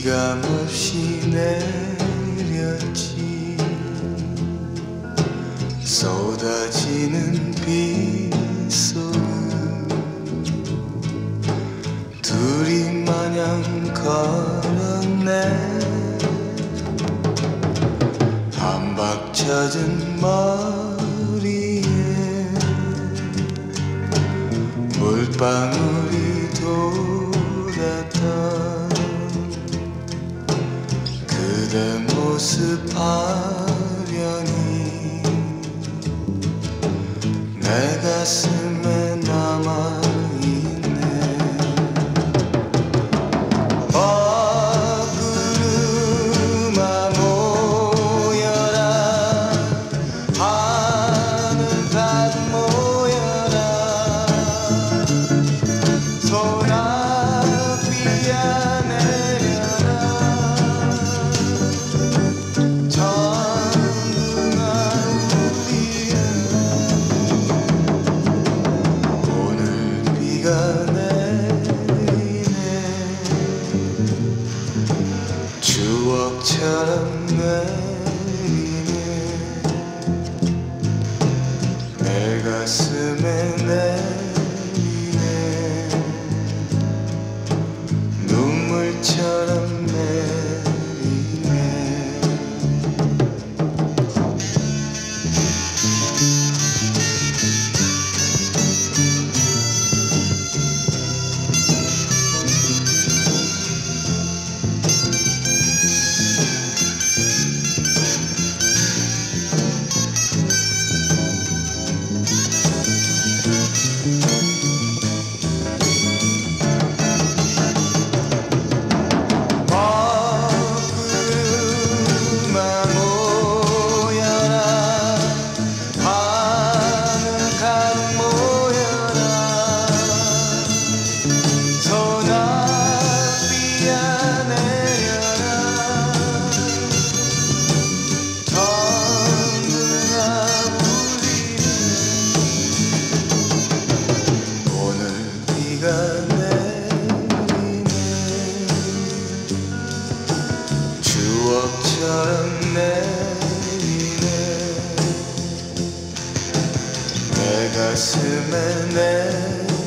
비가 몹시 내렸지? 쏟아지는 비 속을 둘이 마냥 걸었네. 한박 젖은 머리에 물방울이 돌았다 그대 모습 아련히 내 가슴에 모여라. 소나 추억처럼 내리네 내 가슴에 내리네. 눈물처럼 내 내 가슴에 내리네